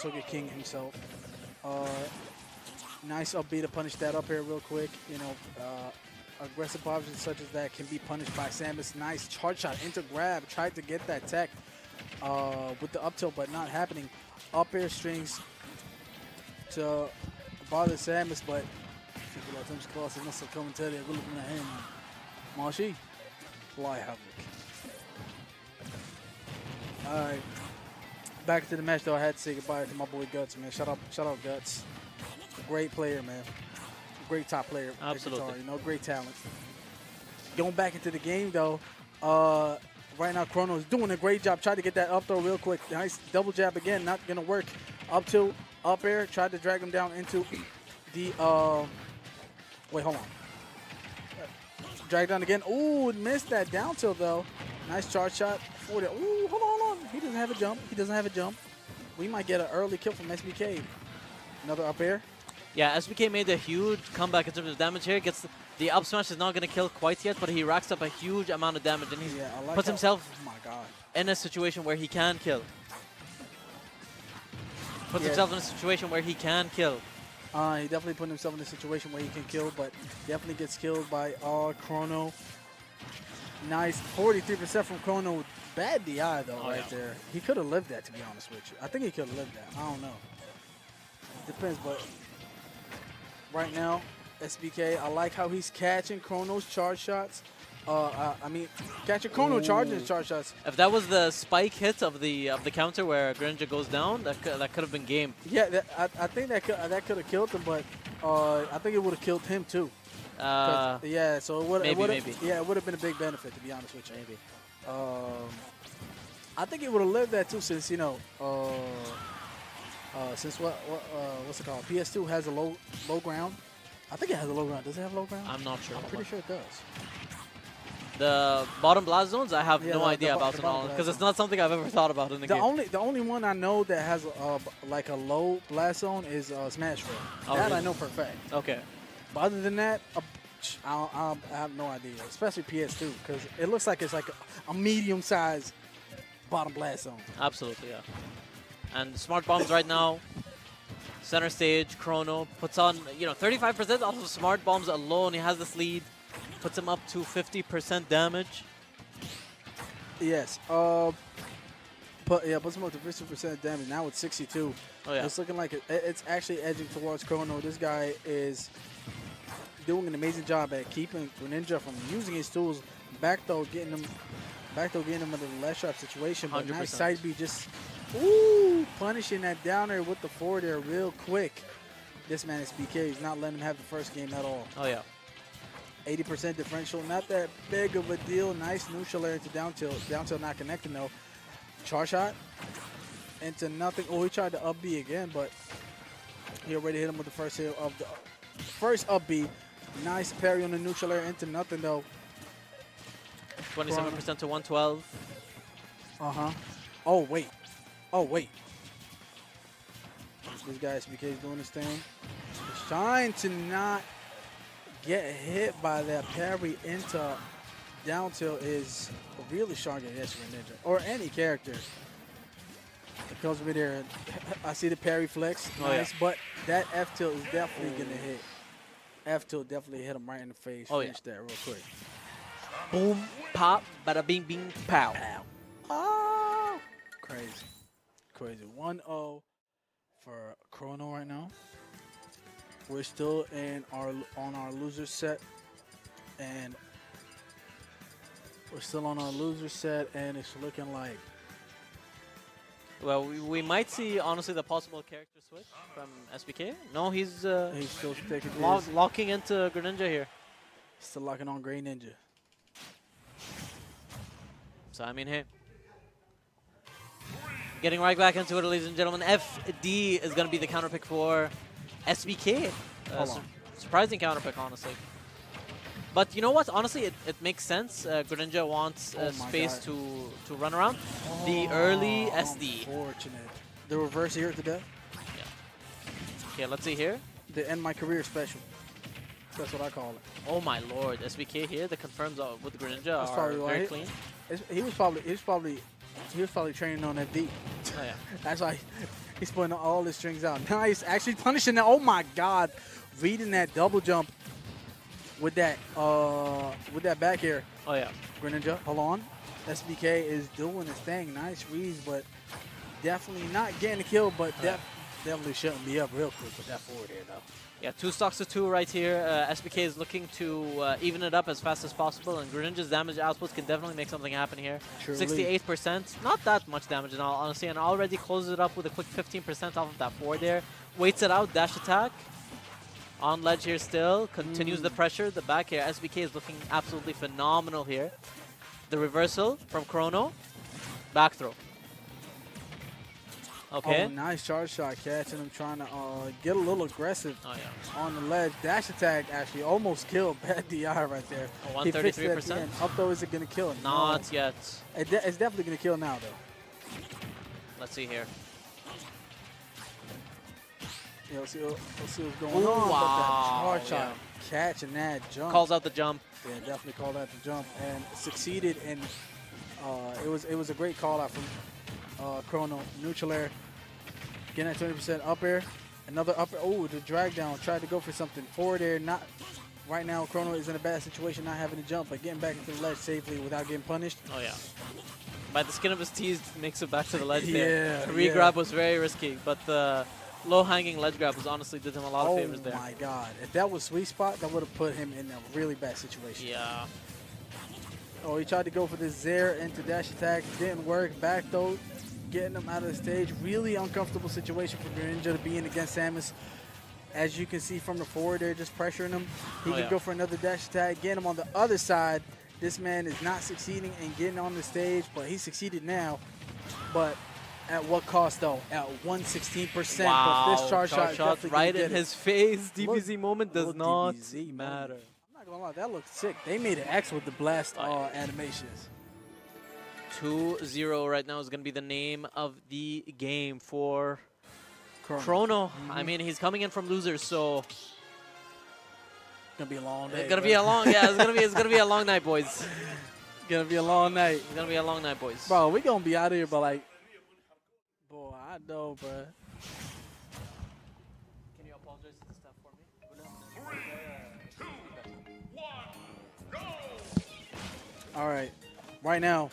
Sogeking himself. Uh, nice up B to punish that up here real quick. You know, uh, aggressive options such as that can be punished by Samus. Nice charge shot into grab. Tried to get that tech uh, with the up tilt, but not happening. Up air strings to bother Samus, but fico lá, temos costas, nossa comentário, agora na hand. Mashi, fly havoc. Alright. Back to the match though, I had to say goodbye to my boy Guts, man. Shout out shout out Guts. Great player, man. Great top player. Absolutely. Guitar, you know, great talent. Going back into the game though, uh right now Crono is doing a great job. Tried to get that up throw real quick. Nice double jab again, not gonna work. Up to up air, tried to drag him down into the uh wait, hold on. Drag down again. Ooh, missed that down tilt though. Nice charge shot for the. Ooh, hold on, hold on. He doesn't have a jump. He doesn't have a jump. We might get an early kill from SBK. Another up air. Yeah, SBK made a huge comeback in terms of damage here. Gets the, the up smash is not going to kill quite yet, but he racks up a huge amount of damage, and he Yeah, like puts himself Oh my god. in a situation where he can kill. Puts Yeah. himself in a situation where he can kill. Uh, he definitely put himself in a situation where he can kill, but definitely gets killed by uh, Crono. Nice 43% from Crono. Bad DI though, Oh, right yeah. there. He could have lived that, to be honest with you. I think he could have lived that. I don't know. Depends, but right now, SBK, I like how he's catching Crono's charge shots. Uh, I, I mean, catching Crono charging his charge shots. If that was the spike hit of the of the counter where Greninja goes down, that could, that could have been game. Yeah, that, I, I think that could, that could have killed him, but uh, I think it would have killed him too. Uh, yeah, so it would maybe, it maybe. Yeah, it would have been a big benefit to be honest with you. maybe. Um, I think it would have lived that too, since you know, uh, uh, since what, what uh, what's it called? PS2 has a low low ground. I think it has a low ground. Does it have low ground? I'm not sure. I'm pretty sure it does. The bottom blast zones, I have Yeah, no the- idea about the it all because it's not something I've ever thought about in the, The game. only the only one I know that has b- like a low blast zone is uh, Smash Bros. Oh, that I know for a fact. okay. But other than that, I, I, I have no idea. Especially PS2 because it looks like it's like a, a medium sized bottom blast zone. Absolutely, yeah. And smart bombs right now. Center stage, Crono puts on, you know, 35% off of smart bombs alone. He has this lead. Puts him up to 50% damage. Yes. Uh, but yeah, puts him up to 50% damage. Now it's 62. Oh, yeah. It's looking like it, it's actually edging towards Crono. This guy is doing an amazing job at keeping Greninja from using his tools. Back though, getting him, back though, getting him in a less sharp situation. But 100%. nice side B, just ooh, punishing that downer with the forward there real quick. This man is BK. He's not letting him have the first game at all. Oh, yeah. 80% differential, not that big of a deal. Nice neutral air into down tilt. Down tilt not connecting though. Char shot into nothing. Oh, he tried to up B again, but he already hit him with the first hit of the first up B. Nice parry on the neutral air into nothing though. 27% to 112. Uh huh. Oh wait. Oh wait. This guy SBK is doing his thing. He's trying to not get hit by that parry into down tilt is really strong against Ninja or any character. It comes over there. and I see the parry flex, Oh, yeah. but that F tilt is definitely gonna hit. F tilt definitely hit him right in the face. Oh, yeah. Finish that real quick. Boom, pop, bada bing, bing, pow. Oh, crazy, crazy. 1-0 for Crono right now. We're still in our on our loser set, and we're still on our loser set, and it's looking like Well, we, we might see, honestly, the possible character switch from SBK. No, he's uh, he's still sticking. to lock, his- locking into Greninja here. still locking on Greninja. So, I mean, hey. Getting right back into it, ladies and gentlemen. FD is going to be the counter pick for SBK. Uh, on. surprising counter pick, honestly. But you know what? Honestly, it, it makes sense. Uh, Greninja wants uh, Oh space God. to, to run around. The early Oh, SD. Unfortunate. The reverse here today. Yeah. Okay, let's see here. The end my career special. That's what I call it. Oh my lord, SBK here. The confirms uh, with Greninja That's are very he- clean. He was probably he was probably he was probably training on that D. Oh yeah. That's why He's putting all his strings out. Nice. Actually punishing that. Oh my God. Reading that double jump with that uh with that back air. Oh yeah. Greninja, hold on. SBK is doing his thing. Nice reads, but definitely not getting a kill, but def definitely shouldn't be up real quick with that forward air though. Yeah, two stocks to two right here. Uh, SBK is looking to uh, even it up as fast as possible, and Greninja's damage output can definitely make something happen here. Truly. 68%, not that much damage in all honesty, and already closes it up with a quick 15% off of that forward there. Waits it out, dash attack. On ledge here still, continues Mm. the pressure. The back here, SBK is looking absolutely phenomenal here. The reversal from Crono, back throw. Okay. Oh, nice charge shot catching him, trying to uh, get a little aggressive Oh, yeah. on the ledge. Dash attack actually almost killed Bad DI right there. Oh, He fixed it at the 133%? end. Up though, is it going to kill him? Not No. yet. It de- it's definitely going to kill now though. Let's see here. Yeah, let's see, let's see what's going Ooh, on. But wow, that charge shot catching that jump. Calls out the jump. Yeah, definitely called out the jump and succeeded in. Uh, it was it was a great call out from uh, Crono neutral air, getting that 20% up air, another up air. Oh, the drag down. Tried to go for something forward air. Not right now. Crono is in a bad situation, not having to jump, but getting back into the ledge safely without getting punished. Oh yeah. By the skin of his teeth, makes it back to the ledge there. Yeah, The re-grab yeah. was very risky, but the low-hanging ledge grab was honestly did him a lot of oh favors there. Oh my God! If that was sweet spot, that would have put him in a really bad situation. Yeah. Oh, he tried to go for the Zair into dash attack. Didn't work. Back though, getting him out of the stage. Really uncomfortable situation for Greninja to be in against Samus. As you can see from the forward, they're just pressuring him. He Oh, can yeah. go for another dash attack. Getting him on the other side. This man is not succeeding in getting on the stage, but he succeeded now. But at what cost though? At 116%. Wow. But this charge, shot, gonna right in his face. Look- DBZ moment does not DBZ moment. matter. I'm not gonna lie, that looks sick. They made an X with the blast uh, animations. 2-0 right now is going to be the name of the game for Crono. Crono. Mm-hmm. I mean, he's coming in from losers, so It's Gonna be a long day. it's gonna bro. be a long. Yeah, it's gonna be. It's gonna be a long night, boys. gonna be a long night, It's gonna be a long night, boys. bro. We gonna be out of here, but like, I know, bro. Can you apologize to the staff for me? All right, right now.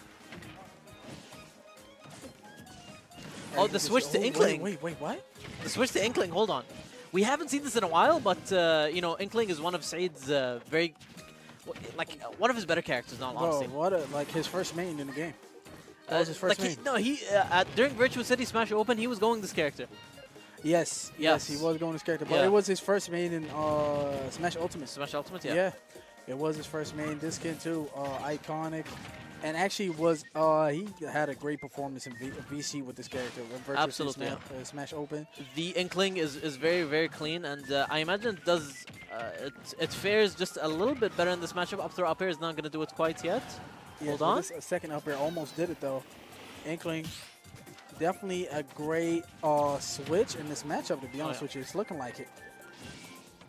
Oh, the switch to wait, Inkling. Wait, wait, what? The switch to Inkling. Hold on. We haven't seen this in a while, but uh, you know, Inkling is one of Saeed's uh, very, like one of his better characters. Not Bro, what a like his first main in the game. That was his first like he, no, he uh, at, during Virtual City Smash Open, he was going this character. Yes, yes, Yes. he was going this character, but Yeah. it was his first main in uh, Smash Ultimate. Smash Ultimate, yeah. Yeah. it was his first main. This kid too, uh, iconic, and actually was uh, he had a great performance in v- VC with this character. When Virtua Absolutely, Smash, uh, Smash Open. The Inkling is, is very very clean, and uh, I imagine it does uh, it it fares just a little bit better in this matchup. Up throw up air is not going to do it quite yet. Yeah, Hold on. This uh, second up air almost did it though. Inkling, definitely a great uh, switch in this matchup. To be Oh, honest yeah. with you, it's looking like it.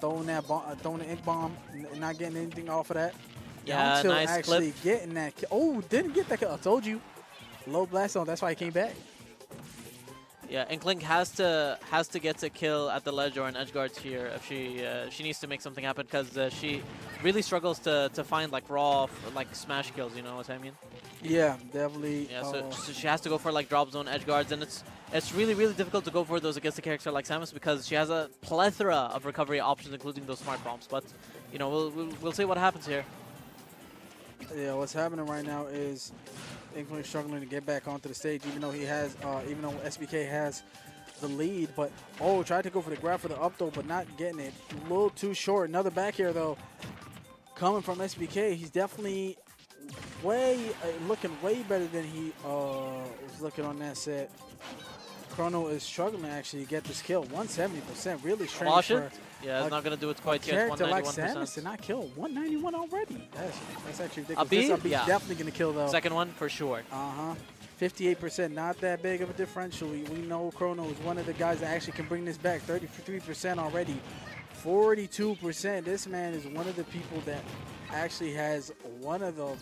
Throwing that bomb, uh, throwing the ink bomb, not getting anything off of that. Yeah, until nice actually clip. getting that. Oh, didn't get that. kill. I told you, low blast on. That's why he came back. Yeah, Inkling has to has to get a kill at the ledge or an edge guard here if she uh, she needs to make something happen because uh, she really struggles to, to find like raw like smash kills. You know what I mean? Yeah, definitely. Yeah, so, uh, so she has to go for like drop zone edge guards, and it's it's really really difficult to go for those against a character like Samus because she has a plethora of recovery options, including those smart bombs. But you know we'll we'll, we'll see what happens here. Yeah, what's happening right now is Inkling struggling to get back onto the stage, even though he has, uh, even though SBK has the lead. But oh, tried to go for the grab for the up throw, but not getting it. A little too short. Another back here though, coming from SBK. He's definitely way uh, looking way better than he uh, was looking on that set. Crono is struggling to actually get this kill. 170%, really strange Yeah, it's not gonna do it quite yet. character like 191%. Samus to not kill 191 already. That's, that's actually ridiculous. Abi? This Yeah. definitely going to kill, though. Second one for sure. Uh-huh. 58%, not that big of a differential. We, we know Crono is one of the guys that actually can bring this back. 33% already. 42%. This man is one of the people that actually has one of the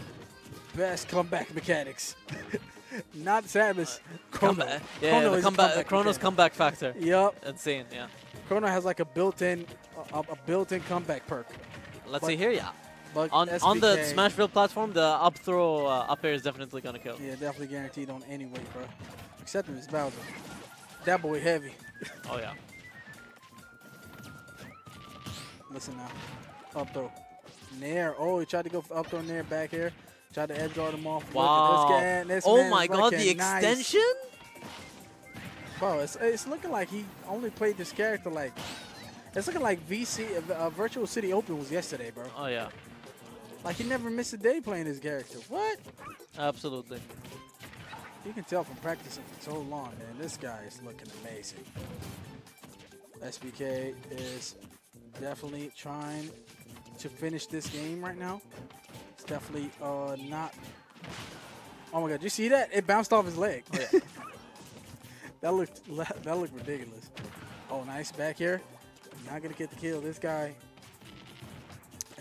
best comeback mechanics. Not Samus. Crono. Comeback. Yeah, Crono the is comeback, Crono's mechanic. comeback factor. Yep. Insane, yeah. Crono has like a built-in, a, a built-in comeback perk. Let's But see here, yeah. But On on the Smashville platform, the up throw uh, up air is definitely gonna kill. Yeah, definitely guaranteed on any weight, bro. Except if it's Bowser. That boy heavy. Oh yeah. Listen now. Up throw. Nair. Oh, he tried to go up throw Nair back here. Tried to edge guard him off. Wow. this guy. This oh my god, the nice. extension? Bro, it's, it's looking like he only played this character like. It's looking like VC, uh, uh, Virtual City Open was yesterday, bro. Oh yeah. Like he never missed a day playing this character. What? Absolutely. You can tell from practicing for so long, man. This guy is looking amazing. SBK is definitely trying to finish this game right now. It's definitely uh, not. Oh my God! You see that? It bounced off his leg. Oh, yeah. that looked that looked ridiculous. Oh, nice back here. Not gonna get the kill. This guy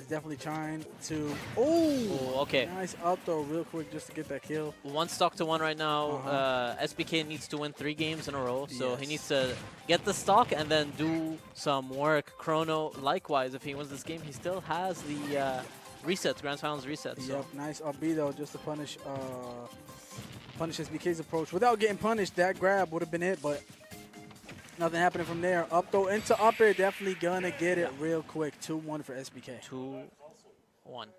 is definitely trying to. Oh, okay. nice up throw, real quick, just to get that kill. One stock to one right now. Uh-huh. uh SBK needs to win three games in a row, so he needs to get the stock and then do some work. Crono, likewise, if he wins this game, he still has the uh, resets, Grand Finals resets. So. Yep, nice RB though, just to punish uh, punish SBK's approach. Without getting punished, that grab would have been it, but nothing happening from there. Up throw into up air, definitely gonna get it real quick. 2-1 for SBK. Two, one.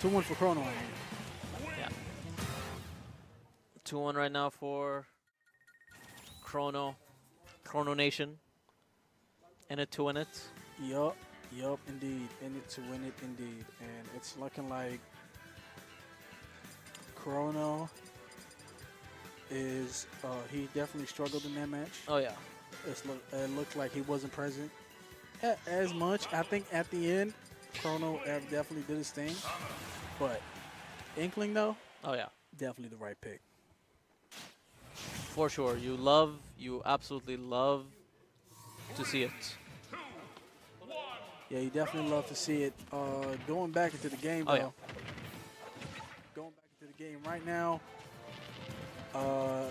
2-1 for Crono. I mean. Yeah. Two one right now for Crono, Crono Nation. In it to win it. Yup, yup, indeed. In it to win it, indeed. And it's looking like Crono is, uh, he definitely struggled in that match. Oh yeah. It's look, it looked like he wasn't present as much. I think at the end, Crono definitely did his thing. But Inkling, though, Oh yeah. definitely the right pick. For sure. You love, you absolutely love to see it. Yeah, you definitely love to see it. Uh, going back into the game, though. Oh, yeah. Going back into the game right now. Uh,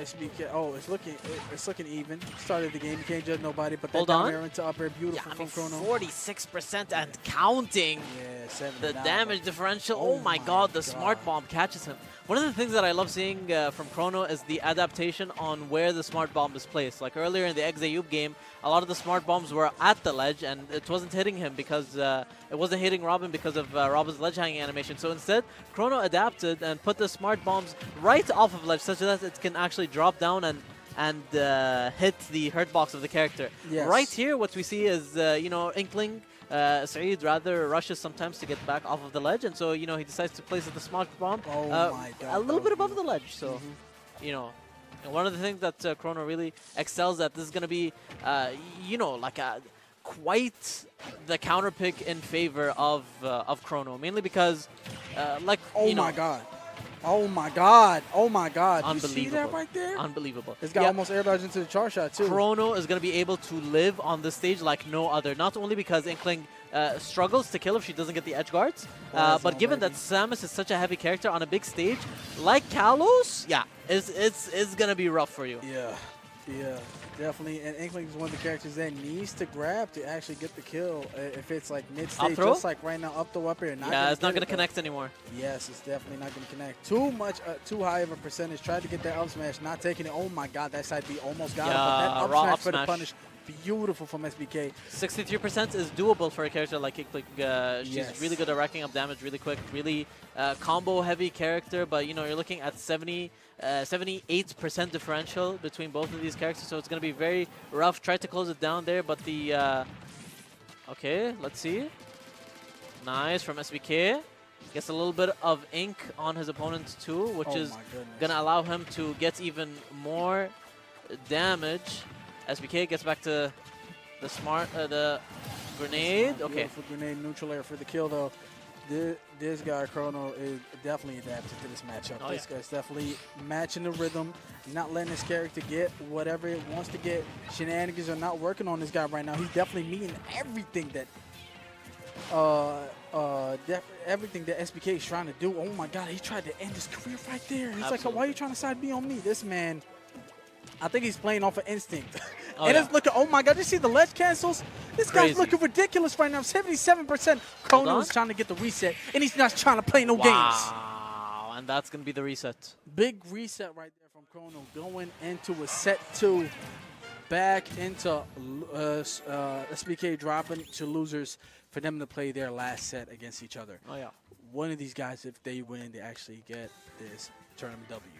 SBK. Oh, it's looking it, it's looking even. Started the game. You can't judge nobody. But that Hold down on. air into up air, Yeah, beautiful I mean, from Crono. 46% and counting. Yeah. The damage differential. Oh Oh, my god, the smart bomb catches him. One of the things that I love seeing uh, from Crono is the adaptation on where the smart bomb is placed. Like earlier in the Exayub game, a lot of the smart bombs were at the ledge and it wasn't hitting him because uh, it wasn't hitting Robin because of uh, Robin's ledge hanging animation. So instead, Crono adapted and put the smart bombs right off of ledge such that it can actually drop down and and uh, hit the hurt box of the character. Yes. Right here, what we see is, uh, you know, Inkling, uh, Saeed rather rushes sometimes to get back off of the ledge, and so, you know, he decides to place the smart bomb Oh uh, my God, a little bit above the ledge. So, Mhm. you know, and one of the things that uh, Crono really excels at, this is going to be, uh, you know, like a quite the counter pick in favor of uh, of Crono, mainly because, uh, like, Oh you know, my god. Oh my god. Oh my god. You see Unbelievable. that right there? unbelievable. This guy Yeah. almost air dodged into the char shot too. Crono is going to be able to live on this stage like no other. Not only because Inkling uh, struggles to kill if she doesn't get the edge guards, uh, but given that Samus is such a heavy character on a big stage, like Kalos, yeah, it's, it's, it's going to be rough for you. Yeah. Yeah. Definitely. And Inkling is one of the characters that needs to grab to actually get the kill uh, if it's like mid stage. Just like right now, up the up air. Not yeah, it's not going to though. connect anymore. Yes, it's definitely not going to connect. Too much, uh, too high of a percentage. Tried to get that up smash, not taking it. Oh my god, that side B almost got it. But that Yeah, up smash up for the punish. Beautiful from SBK. 63% is doable for a character like Inkling. Uh, she's Yes. really good at racking up damage really quick, really uh, combo heavy character, but you know, you're looking at 70, uh, 78% differential between both of these characters, so it's going to be very rough. Tried to close it down there, but the. Uh, okay, let's see. Nice from SBK. Gets a little bit of ink on his opponent too, which oh is gonna allow him to get even more damage. SBK gets back to the smart, uh, the grenade. Okay, Beautiful grenade neutral air for the kill though. This, this guy Crono is definitely adapted to this matchup. Oh, this yeah. guy's definitely matching the rhythm, not letting his character get whatever it wants to get. Shenanigans are not working on this guy right now. He's definitely meeting everything that uh, uh, everything that SBK is trying to do. Oh my God, he tried to end his career right there. He's like, why are you trying to side me on me? This man, I think he's playing off of instinct. Oh, and yeah. it's looking, oh my God, you see the ledge cancels? This guy's Crazy. looking ridiculous right now. 77%. Crono on. is trying to get the reset, and he's not trying to play no games. Wow, and that's gonna be the reset. Big reset right there from Crono going into a set two. Back into uh, uh, SBK dropping to losers for them to play their last set against each other. Oh yeah. One of these guys, if they win, they actually get this tournament W.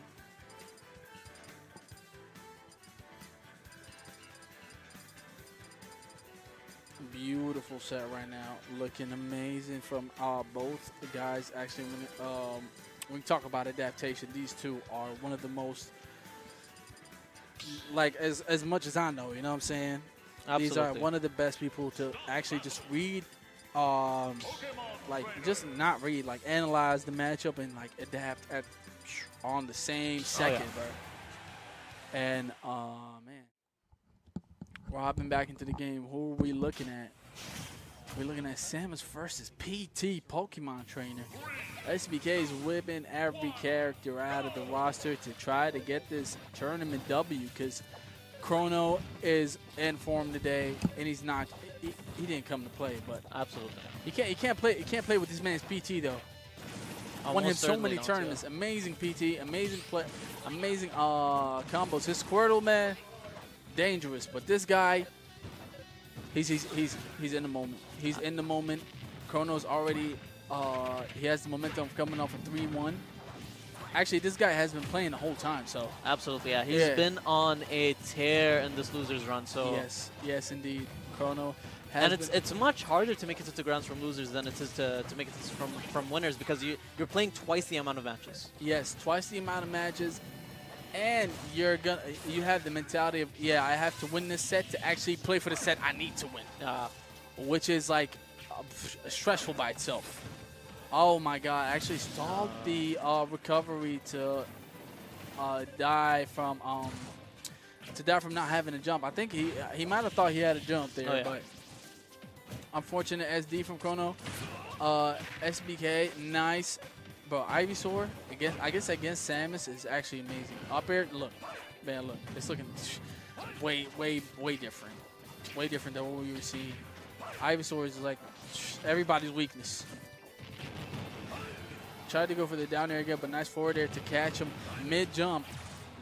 Beautiful set right now, looking amazing from uh, both guys. Actually, when, um, when we talk about adaptation, these two are one of the most, like as as much as I know, you know what I'm saying. Absolutely. These are one of the best people to actually just read, um, like just not read, like analyze the matchup and like adapt at on the same second, bro. And man, we're hopping back into the game. Who are we looking at? We're looking at Samus versus PT Pokemon Trainer. SBK is whipping every character out of the roster to try to get this tournament W because Crono is in form today, and he's not. He, he didn't come to play, but Absolutely. you can't. You can't play. You can't play with this man's PT though. I Won him so many tournaments. Amazing PT. Amazing play. Amazing uh, combos. His Squirtle man, dangerous. But this guy, he's he's he's he's in the moment. He's in the moment. Crono's already. Uh, he has the momentum coming off a 3-1. Actually, this guy has been playing the whole time. So Absolutely, yeah. He's Yeah. been on a tear in this losers run. So yes, yes, indeed. Crono has and it's it's much harder to make it to the grounds from losers than it is to, to make it from from winners because you you're playing twice the amount of matches. Yes, twice the amount of matches, and you're gonna you have the mentality of yeah, I have to win this set to actually play for the set I need to win, Uh, which is like uh, stressful by itself. Oh my God! I actually stalled the uh, recovery to uh, die from um to die from not having a jump. I think he he might have thought he had a jump there, Oh, yeah. but unfortunate SD from Crono. Uh, SBK, nice. Bro, Ivysaur, again, I guess against Samus is actually amazing. Up air, look, man, look, it's looking way, way, way different. Way different than what we were seeing. Ivysaur is like everybody's weakness. Tried to go for the down air again, but nice forward air to catch him mid jump.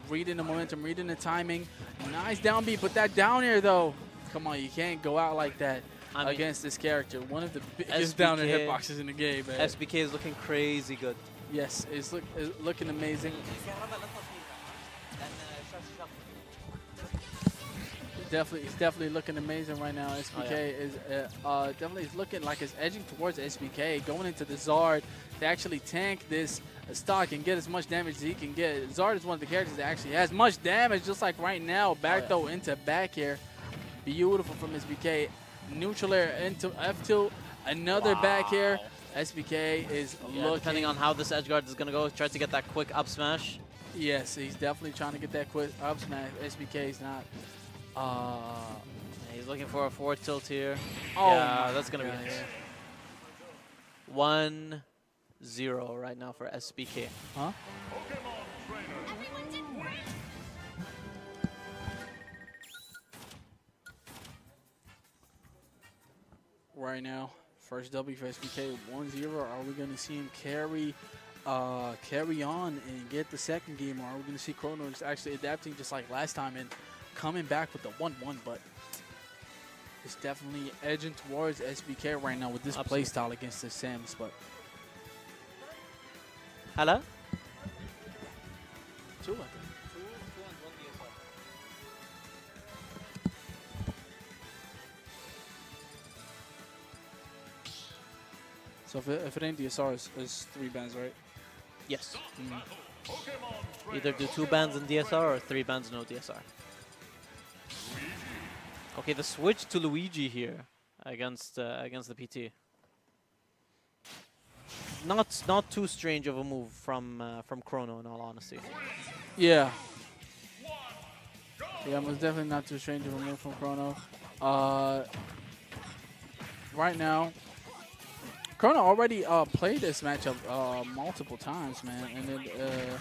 Reading the momentum, reading the timing. Nice down B, but that down air though, come on, you can't go out like that I mean- against this character. One of the biggest down air hitboxes in the game, man. SBK is looking crazy good. yes, it's, look, it's looking amazing. Definitely, it's definitely looking amazing right now. SBK Oh, yeah. is uh, uh, definitely is looking like it's edging towards SBK, going into the Zard to actually tank this stock and get as much damage as he can get. Zard is one of the characters that actually has much damage, just like right now. Back Oh, yeah. throw into back air, beautiful from SBK. Neutral air into F tilt, another back air. SBK is Yeah, looking. depending on how this edge guard is gonna go, try to get that quick up smash. Yes, he's definitely trying to get that quick up smash. SBK is not. Uh, He's looking for a forward tilt here. oh yeah, that's gonna be nice. yeah. One zero right now for SBK. Huh? Right now, first W for SBK 1-0. Are we going to see him carry uh, carry on and get the second game, or are we going to see Crono's actually adapting just like last time and coming back with the 1-1? But it's definitely edging towards SBK right now with this Absolutely. play style against the Samus. But Hello? two. So if it, if it ain't DSR, it's, it's three bands, right? Yes. Mm. Either do two bands in DSR or three bands no DSR. Okay, the switch to Luigi here against uh, against the PT. Not not too strange of a move from uh, from Crono in all honesty. Yeah. Yeah, most definitely not too strange of a move from Crono. Uh, right now, Crono already uh, played this matchup uh, multiple times, man, and then uh,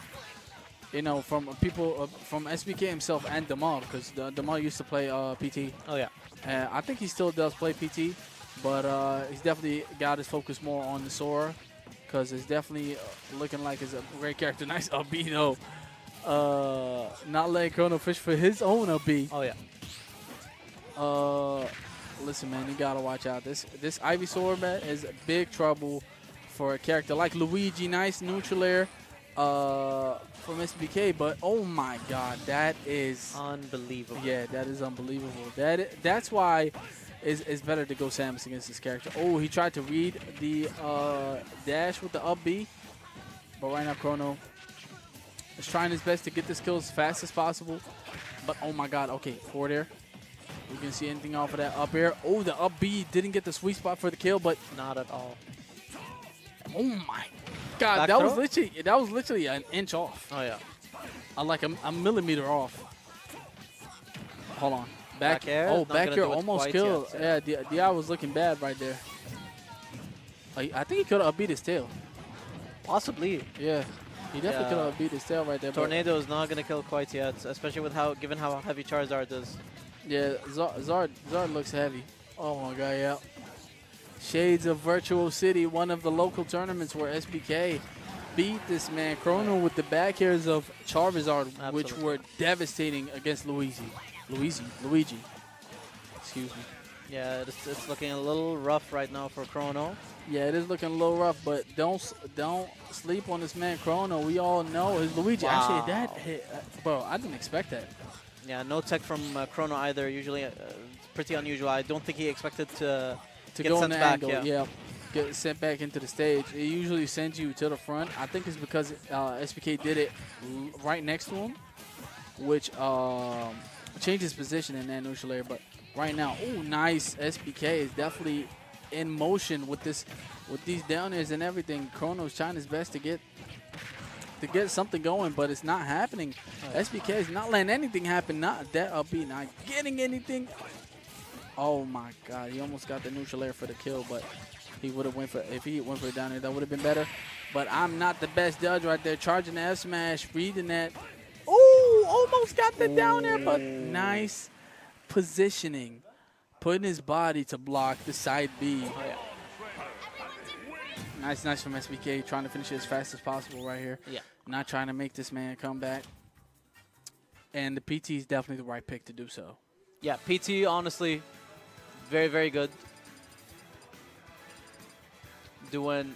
you know from people uh, from SBK himself and Demal because Demal used to play uh, PT. Oh yeah. Uh, I think he still does play PT, but uh, he's definitely got his focus more on the Sora because it's definitely looking like it's a great character. Nice Albino. Uh, not letting Crono fish for his own up B. Oh yeah. Uh, listen, man, you gotta watch out. This this Ivysaur man is big trouble for a character like Luigi. Nice neutral air uh, from SBK, but oh my God, that is unbelievable. Yeah, that is unbelievable. That is, that's why it's, it's better to go Samus against this character. Oh, he tried to read the uh, dash with the up B, but right now Crono is trying his best to get this kill as fast as possible. But oh my God, okay, forward air. We can see anything off of that up air. Oh, the up B didn't get the sweet spot for the kill, but not at all. Oh my God, Back that throw? was literally that was literally an inch off. Oh yeah. I like a, a millimeter off. Hold on. Back, back air? Oh, back air almost killed. Yet, yeah, the, DI was looking bad right there. I, I think he could have beat his tail. Possibly. Yeah. He definitely yeah. could have beat his tail right there. Tornado is not going to kill quite yet, especially with how, given how heavy Charizard is. Yeah, Zard, Zard looks heavy. Oh my god, yeah. Shades of Virtual City, one of the local tournaments where SBK beat this man Crono with the back airs of Charizard, Absolutely. which were devastating against Luigi. Luigi, Luigi. Excuse me. Yeah, it's, it's looking a little rough right now for Crono. Yeah, it is looking a little rough, but don't don't sleep on this man Crono. We all know his Luigi. Wow. Actually, that hit, uh, bro. I didn't expect that. Yeah, no tech from uh, Crono either. Usually, uh, pretty unusual. I don't think he expected to to get go sent back. Angle, yeah. yeah. Get sent back into the stage. It usually sends you to the front. I think it's because uh, SBK did it right next to him, which um, changes position in that neutral air. But right now, oh, nice. SBK is definitely in motion with this, with these down airs and everything. Crono's trying his best to get to get something going, but it's not happening. SBK is not letting anything happen. Not that up B, not getting anything. Oh my God, he almost got the neutral air for the kill, but he would have went for if he went for it down there, that would have been better. But I'm not the best judge right there. Charging the F smash, reading that. Oh, almost got the down there, but nice positioning, putting his body to block the side B. Oh, yeah. Nice, nice from SBK, trying to finish it as fast as possible right here. Yeah. Not trying to make this man come back. And the PT is definitely the right pick to do so. Yeah, PT, honestly, very, very good. Doing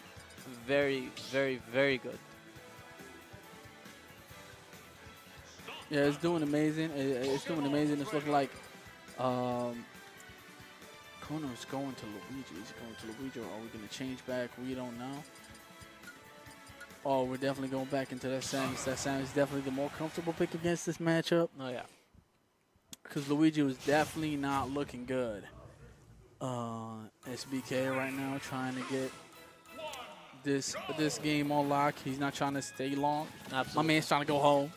very, very, very good. Yeah, it's doing amazing. It's doing amazing. It's looking like um, Kono's going to Luigi. Is he going to Luigi or are we going to change back? We don't know. Oh, we're definitely going back into that Samus. That Samus is definitely the more comfortable pick against this matchup. Oh, yeah. Because Luigi was definitely not looking good. Uh, SBK right now trying to get this this game on lock. He's not trying to stay long. Absolutely. My man's trying to go home.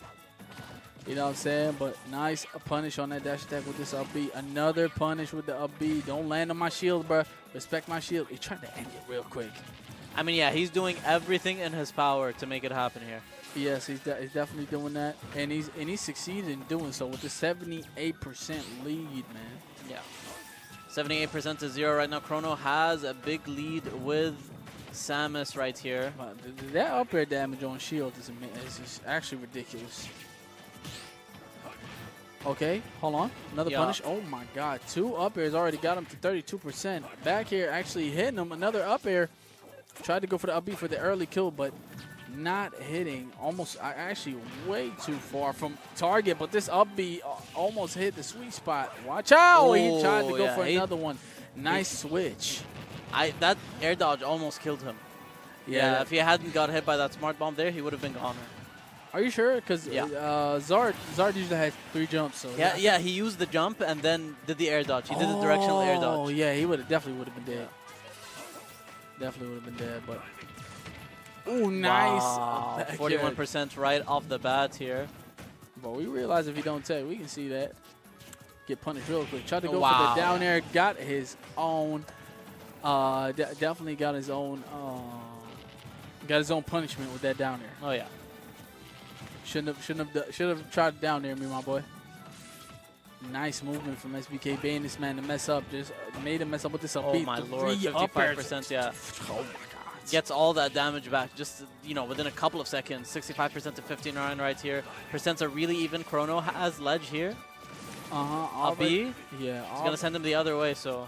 You know what I'm saying? But nice punish on that dash attack with this up B. Another punish with the up B. Don't land on my shield, bro. Respect my shield. He tried to end it real quick. I mean, yeah, he's doing everything in his power to make it happen here. Yes, he's, de he's definitely doing that, and he's and he's succeeded in doing so with a 78% lead, man. Yeah, 78% to zero right now. Crono has a big lead with Samus right here. that up air damage on shield is, is actually ridiculous. Okay, hold on. Another yeah. punish. Oh my god. Two up airs already got him to 32%. Back here actually hitting him. Another up air. Tried to go for the up B for the early kill, but not hitting. Almost, actually way too far from target, but this up B uh, almost hit the sweet spot. Watch out. Oh, he tried to go yeah, for another one. Nice switch. I That air dodge almost killed him. Yeah, yeah if he hadn't got hit by that smart bomb there, he would have been gone. Are you sure? Because yeah. uh, Zard Zard usually has three jumps. So yeah, yeah, he used the jump and then did the air dodge. He did oh, the directional air dodge. Oh yeah, he would have definitely would have been dead. Definitely would have been dead, but. Oh, nice. Forty-one percent right off the bat here. But we realize if you don't take, we can see that. Get punished real quick. Tried to go wow. for the down air. Got his own Uh, de- definitely got his own. Uh, got his own punishment with that down there. Oh yeah. Shouldn't have. Shouldn't have. Should have tried down there, me, my boy. Nice movement from SBK, baiting this man to mess up. Just made him mess up with this up Oh my lord, 55%, yeah. Oh my god. Gets all that damage back just, you know, within a couple of seconds. 65% to 59 right here. Percents are really even. Crono has ledge here. Uh huh. Up B. Yeah. Going to send him the other way, so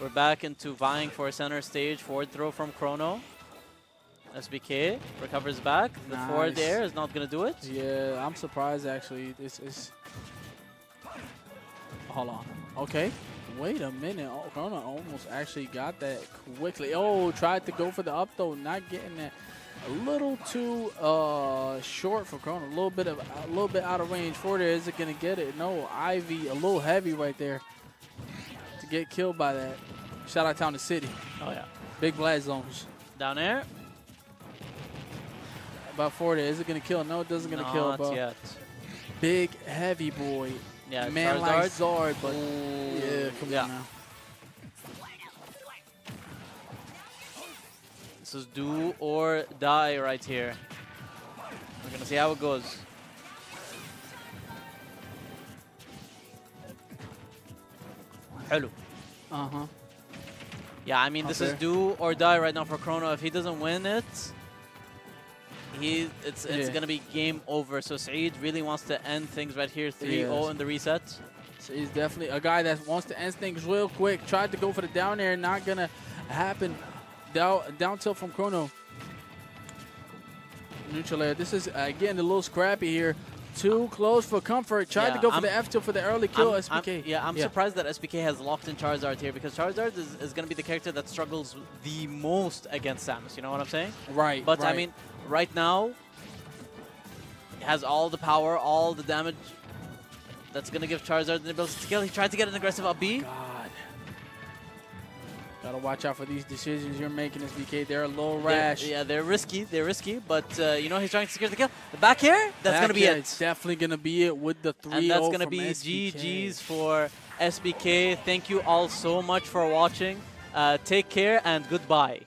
we're back into vying for a center stage. Forward throw from Crono. SBK recovers back. The forward Nice. air is not going to do it. Yeah, I'm surprised actually. This is. Hold on. Okay. Wait a minute. Oh, Corona almost actually got that quickly. Oh, tried to go for the up though, not getting that. A little too uh, short for Corona. A little bit of a little bit out of range. For there, is it gonna get it? No, Ivy a little heavy right there to get killed by that. Shout out Town to City. Oh, yeah. Big blast zones. Down air. About four Is it gonna kill? No, it doesn't gonna kill. Not yet. Big heavy boy. Yeah, Man Charizard. like Zard, but Ooh, yeah, come yeah. on now. This is do or die right here. We're gonna see how it goes. Hello. Uh huh. Yeah, I mean this is do or die right now for Crono. If he doesn't win it, he it's it's Yeah. gonna be game over. So Saeed really wants to end things right here. 3-0 Yes. in the reset. So he's definitely a guy that wants to end things real quick. Tried to go for the down air, not gonna happen. Down down tilt from Crono. Neutral air. This is again a little scrappy here. Too close for comfort. Tried Yeah, to go for I'm- the F tilt for the early kill. I'm- SBK. I'm- yeah, I'm surprised that SBK has locked in Charizard here because Charizard is, is going to be the character that struggles the most against Samus. You know what I'm saying? Right. But I mean, right now, has all the power, all the damage that's going to give Charizard the ability to kill. He tried to get an aggressive up B. God. Gotta watch out for these decisions you're making, SBK. They're a little They're- rash. yeah, they're risky. They're risky, but uh, you know he's trying to secure the kill. The back here, that's going to be it. It's definitely gonna be it with the 3 And that's going to be SBK. GG's for SBK. Thank you all so much for watching. Uh, take care and goodbye.